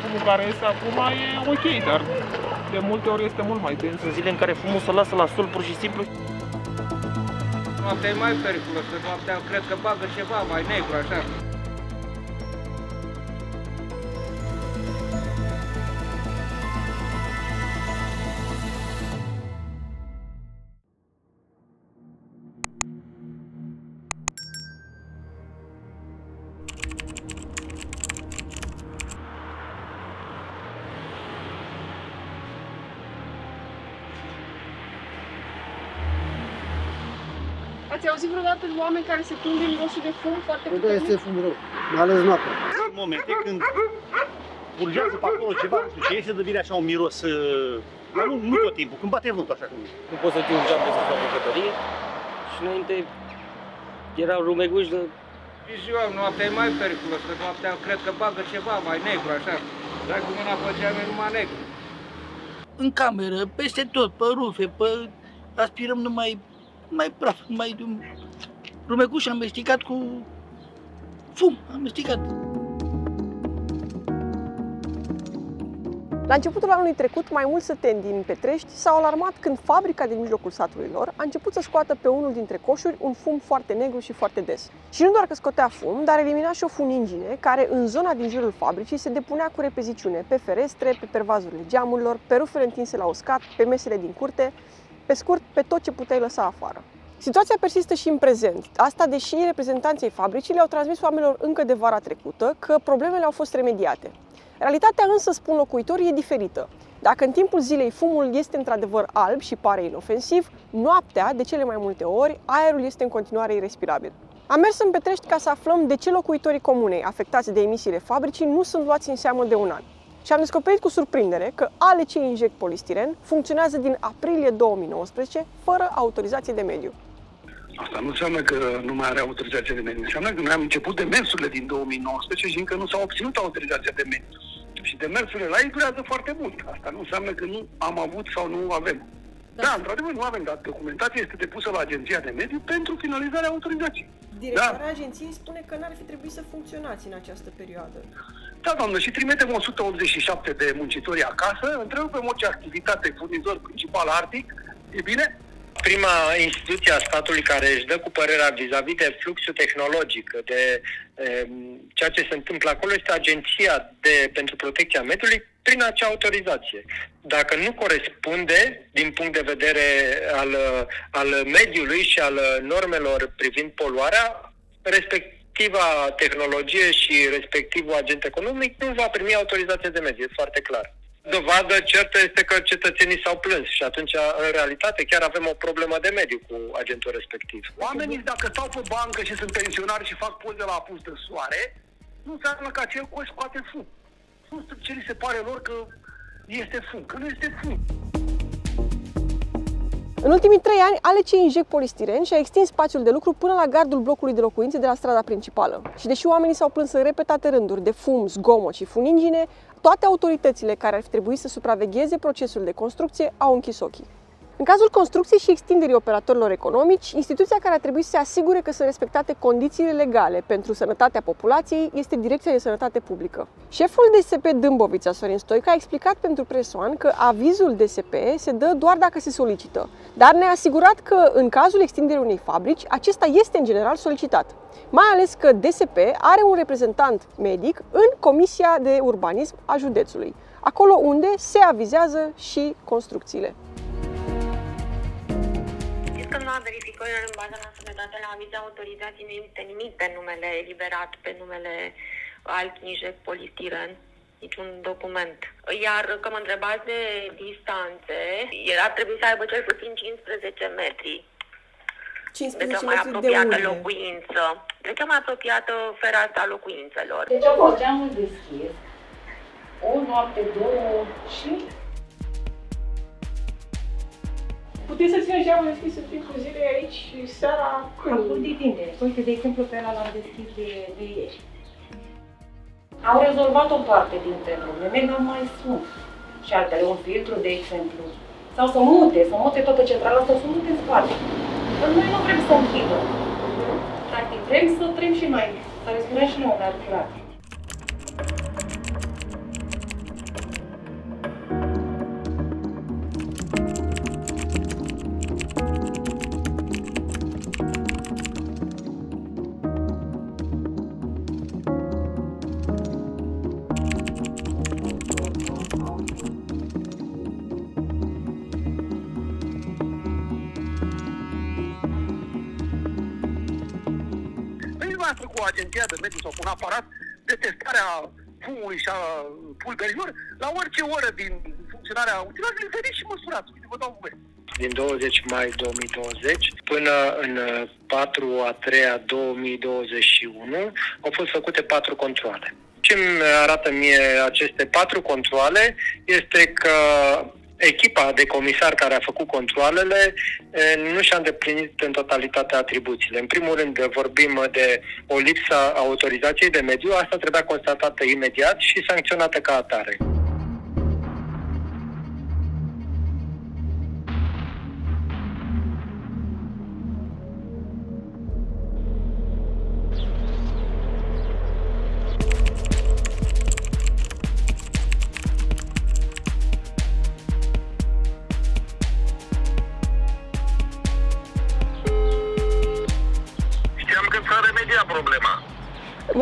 Fumul care este acum e ok, dar de multe ori este mult mai dens. Sunt zile în care fumul se lasă la sol pur și simplu. Noaptea e mai periculos, că noaptea cred că bagă ceva mai negru așa. Ați auzit vreodată de oameni care se plâng de mirosul de fum foarte Bă, da, puternic? este fum rău, mai ales noaptea. Sunt momente când burgează pe acolo ceva, nu știu ce, iese de vine așa un miros, uh, dar nu, nu tot timpul, când bate vântul așa cum Nu poți să ții un geam de sus la bucătărie. Și înainte erau rumeguși de Și ziua, noaptea e mai periculos, că noaptea cred că bagă ceva mai negru așa. Dai cu mâna pe geam, e numai negru. în cameră, peste tot, pe rufe, pe... aspirăm numai, mai praf, numai rumecuș amestecat cu fum, amestecat. La începutul anului trecut, mai mulți săteni din Petrești s-au alarmat când fabrica din mijlocul satului lor a început să scoată pe unul dintre coșuri un fum foarte negru și foarte des. Și nu doar că scotea fum, dar elimina și o funingine care în zona din jurul fabricii se depunea cu repeziciune pe ferestre, pe pervazurile geamurilor, pe rufele întinse la uscat, pe mesele din curte, pe scurt, pe tot ce puteai lăsa afară. Situația persistă și în prezent. Asta deși reprezentanții fabricii le-au transmis oamenilor încă de vara trecută că problemele au fost remediate. Realitatea însă, spun locuitorii, e diferită. Dacă în timpul zilei fumul este într-adevăr alb și pare inofensiv, noaptea, de cele mai multe ori, aerul este în continuare irrespirabil. Am mers în Petrești ca să aflăm de ce locuitorii comunei afectați de emisiile fabricii nu sunt luați în seamă de un an. Și am descoperit cu surprindere că ale ce inject polistiren funcționează din aprilie 2019 fără autorizație de mediu. Asta nu înseamnă că nu mai are autorizație de mediu. Înseamnă că noi am început demersurile din 2019 și încă nu s-a obținut autorizația de mediu. Și demersurile la ei durează foarte mult. Asta nu înseamnă că nu am avut sau nu avem. Da, da într-adevăr nu avem, dar documentația este depusă la Agenția de Mediu pentru finalizarea autorizației. Directoarea agenției spune că n-ar fi trebuit să funcționați în această perioadă. Da, doamnă, și trimitem 187 de muncitori acasă, întrerupem orice activitate, furnizor principal Arctic, e bine? prima instituție a statului care își dă cu părerea vis-a-vis de fluxul tehnologic, de e, ceea ce se întâmplă acolo, este Agenția de, pentru Protecția Mediului prin acea autorizație. Dacă nu corespunde din punct de vedere al, al mediului și al normelor privind poluarea, respectiva tehnologie și respectivul agent economic nu va primi autorizație de mediu, e foarte clar. Dovadă certă este că cetățenii s-au plâns și atunci, în realitate, chiar avem o problemă de mediu cu agentul respectiv. Oamenii, dacă stau pe bancă și sunt pensionari și fac poze la apus de soare, nu înseamnă că acel coș scoate fum. Nu știu ce li se pare lor că este fum, că nu este fum. În ultimii trei ani, ALC Inject Polistiren și-a extins spațiul de lucru până la gardul blocului de locuințe de la strada principală. Și deși oamenii s-au plâns în repetate rânduri de fum, zgomot și funingine, toate autoritățile care ar fi trebuit să supravegheze procesul de construcție au închis ochii. În cazul construcției și extinderii operatorilor economici, instituția care ar trebui să se asigure că sunt respectate condițiile legale pentru sănătatea populației este Direcția de Sănătate Publică. Șeful DSP Dâmbovița, Sorin Stoica, a explicat pentru Presoan că avizul DSP se dă doar dacă se solicită, dar ne-a asigurat că în cazul extinderii unei fabrici, acesta este în general solicitat. Mai ales că DSP are un reprezentant medic în Comisia de Urbanism a județului, acolo unde se avizează și construcțiile. Săptămâna verificărilor în baza la sănătate la aviz autorizații nu există nimic pe numele eliberat, pe numele alt inject polistiren, niciun document. Iar că mă întrebați de distanțe, era trebuie să aibă cel puțin 15 metri 15 de cea mai metri de apropiată unde? locuință, de cea mai apropiată fereastra locuințelor. Deci a fost geamul deschis, o noapte, două și Puteți să țineți geamul deschis în timpul zilei aici și seara acum depinde. Uite, de exemplu, pe ăla l-am deschis de, de ieri. Au rezolvat o parte dintre probleme, dar mai sunt. Și altele, un filtru, de exemplu, Sau să mute, să mute toată centrala asta, să mute în spate. Dar noi nu vrem să închidă. Practic, vrem să trăim și noi, să respirăm și noi de circulație. Agenția de mediu sau cu un aparat de testare a fumului și a pulberilor, la orice oră din funcționarea utilajului, veniți și măsurați. Uite, vă dau voie. din 20 mai 2020 până în 4 a 3 a 2021 au fost făcute patru controle. Ce îmi arată mie aceste patru controle este că echipa de comisar care a făcut controlele eh, nu și-a îndeplinit în totalitate atribuțiile. În primul rând vorbim de o lipsă a autorizației de mediu, asta trebuia constatată imediat și sancționată ca atare.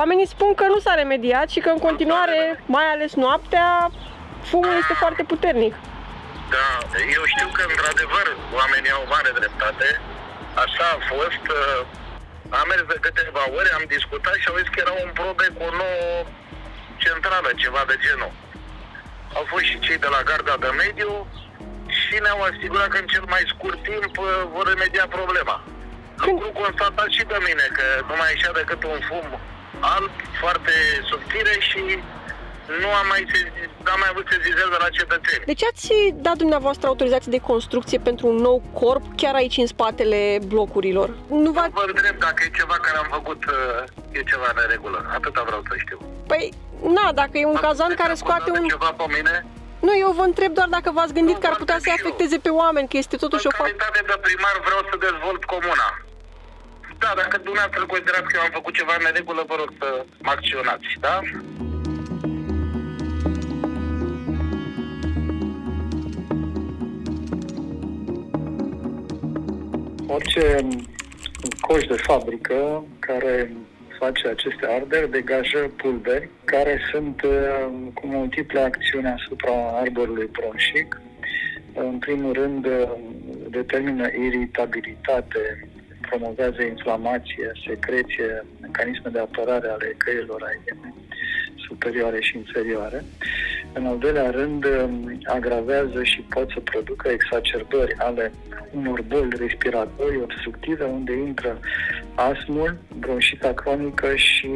Oamenii spun că nu s-a remediat și că în continuare, mai ales noaptea, fumul este foarte puternic. Da, eu știu că într-adevăr oamenii au mare dreptate. Așa a fost. uh, Am mers de câteva ore, am discutat și au zis că erau în probe cu o nouă centrală, ceva de genul. Au fost și cei de la Garda de Mediu și ne-au asigurat că în cel mai scurt timp uh, vor remedia problema. Lucru constatat și de mine, că nu mai ieșea decât un fum alb, foarte subțire și nu am mai, sezi- n-am mai avut sezizări de la cetățeni. De ce ați dat dumneavoastră autorizație de construcție pentru un nou corp chiar aici în spatele blocurilor? Nu va... Vă întreb dacă e ceva care am făcut, uh, e ceva în regulă. Atâta vreau să știu. Păi, na, dacă e un cazan care scoate un... Ceva pe mine? Nu, eu vă întreb doar dacă v-ați gândit că ar putea să afecteze pe oameni, că este totuși o fac... calitate de primar vreau să dezvolt comuna. Da, dacă dumneavoastră considerați că eu am făcut ceva în neregulă, vă rog să mă acționați, da? Orice coș de fabrică care face aceste arderi degajă pulberi care sunt uh, cu multiple acțiuni asupra arborului bronșic. În primul rând, uh, determină iritabilitate, promovează inflamație, secreție, mecanisme de apărare ale căilor aeriene superioare și inferioare. În al doilea rând, um, agravează și pot să producă exacerbări ale unor boli respiratorii obstructive, unde intră asmul, bronșita cronică și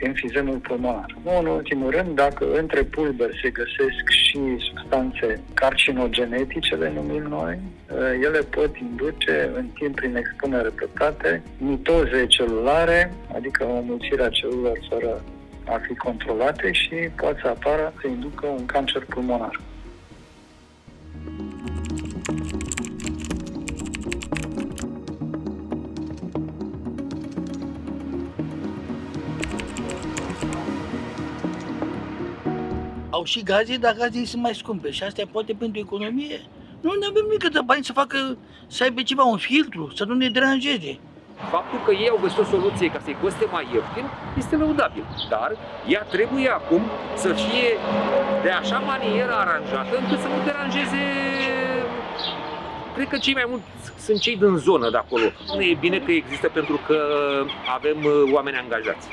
enfizemul pulmonar. Nu în ultimul rând, dacă între pulberi se găsesc și substanțe carcinogenetice, le numim noi, uh, ele pot induce în timp prin expunere repetate mitoze celulare, adică o mulțire a celulelor fără a fi controlate și poate să apară să inducă un cancer pulmonar. Au și gaze, dar gazele sunt mai scumpe și astea poate pentru economie. Nu ne avem nică de bani să facă, să aibă ceva, un filtru, să nu ne deranjeze. Faptul că ei au găsit o soluție ca să-i coste mai ieftin este lăudabil, dar ea trebuie acum să fie de așa manieră aranjată încât să nu deranjeze cred că cei mai mulți sunt cei din zonă de acolo. Nu e bine că există pentru că avem uh, oameni angajați.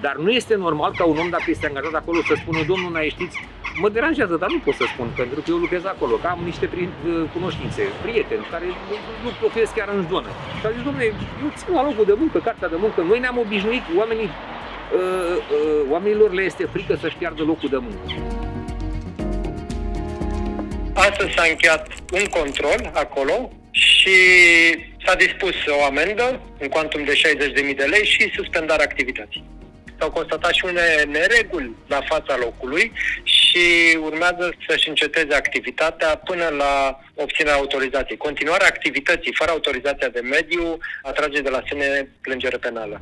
Dar nu este normal ca un om, dacă este angajat acolo, să spună, domnul, n știți, mă deranjează, dar nu pot să spun, pentru că eu lucrez acolo, că am niște pri- uh, cunoștințe, prieteni care nu, nu locuiesc chiar în zonă. Și a zis, domnule, eu țin la locul de muncă, cartea de muncă, noi ne-am obișnuit, oamenii, uh, uh, oamenilor le este frică să-și piardă locul de muncă. Astăzi s-a încheiat un control acolo și s-a dispus o amendă în cuantum de 60.000 de lei și suspendarea activității. S-au constatat și unele nereguli la fața locului și și urmează să-și înceteze activitatea până la obținerea autorizației. Continuarea activității fără autorizația de mediu atrage de la sine plângere penală.